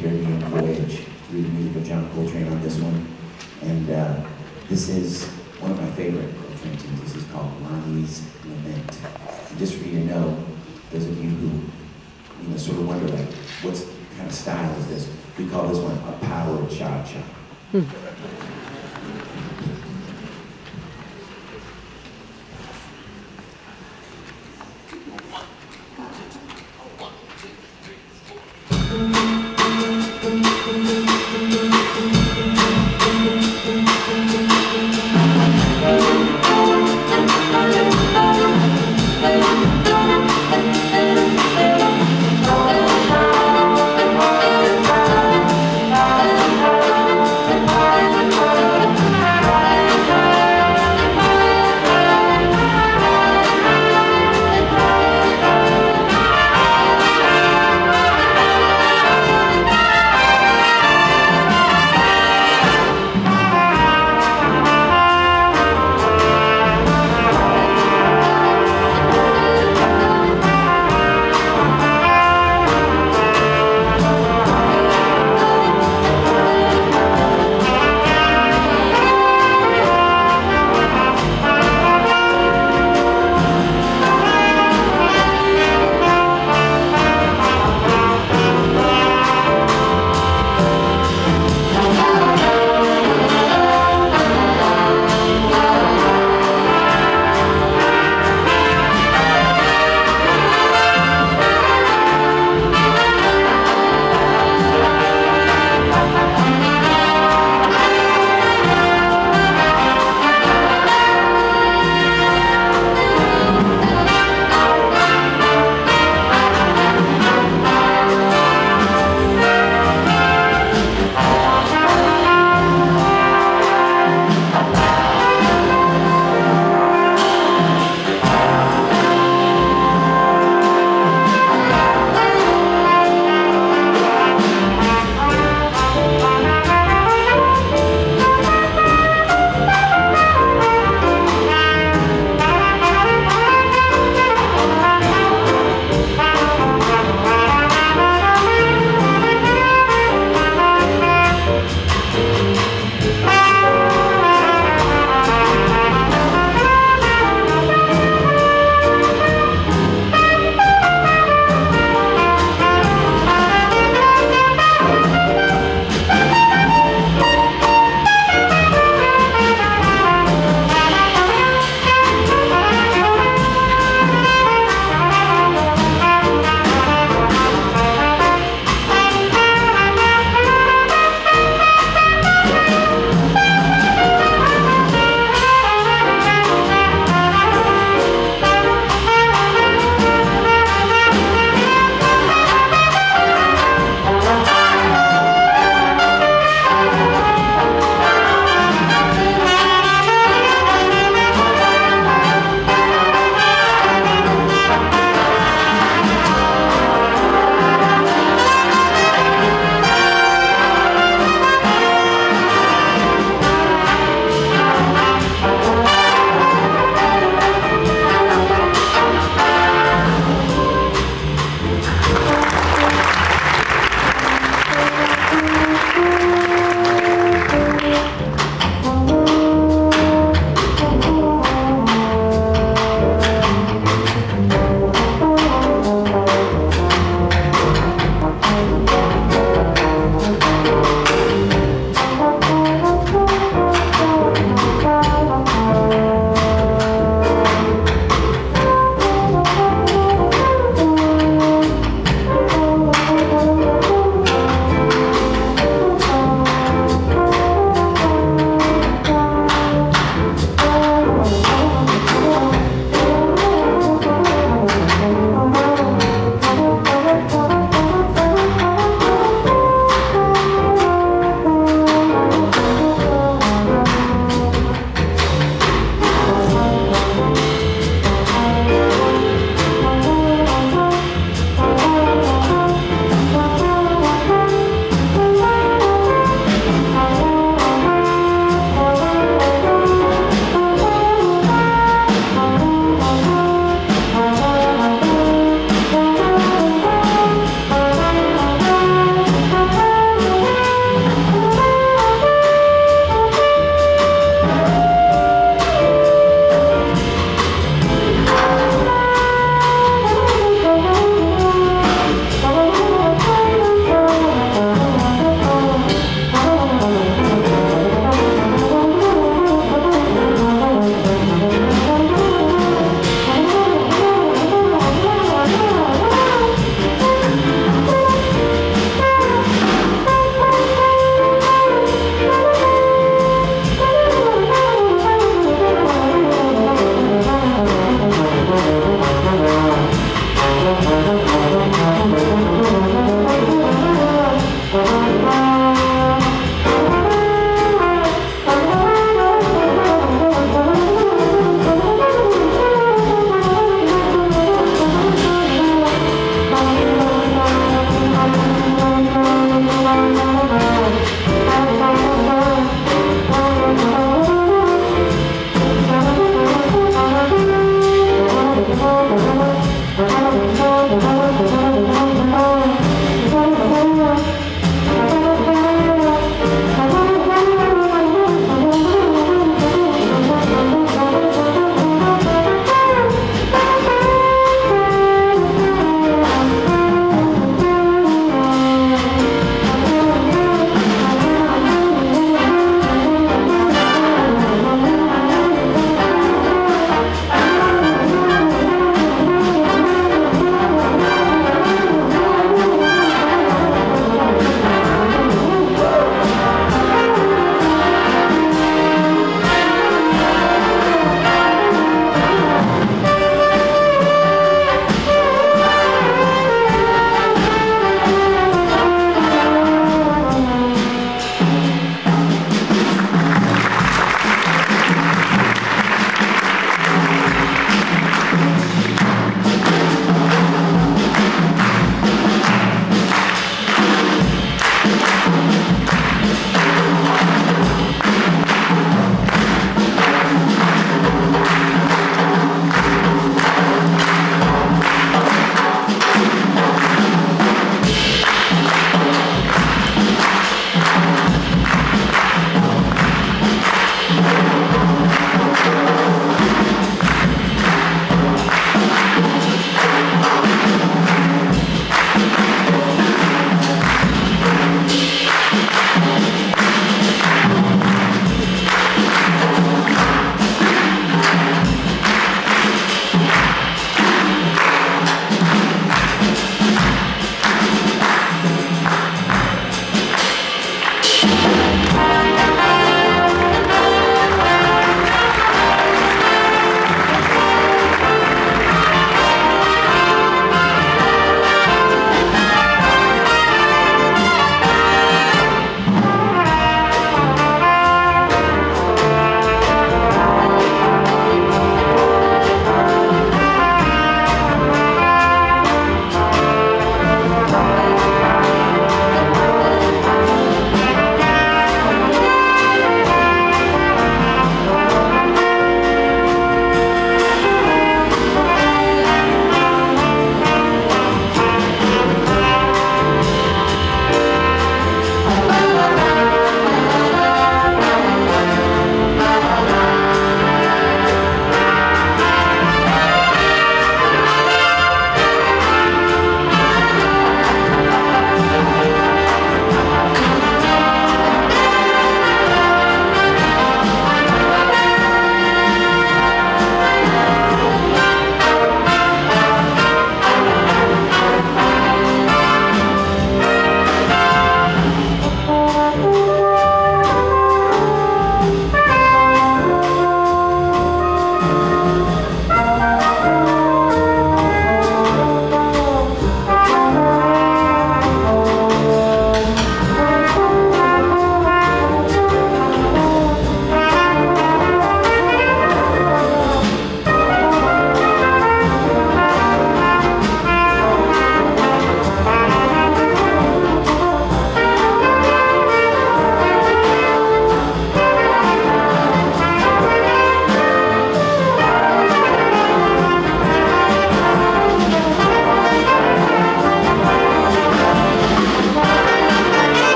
Caribbean voyage through the music of John Coltrane on this one. And uh, this is one of my favorite Coltrane tunes. This is called Lonnie's Lament. And just for you to know, those of you who you know sort of wonder like, what kind of style is this? We call this one a power cha-cha. Hmm.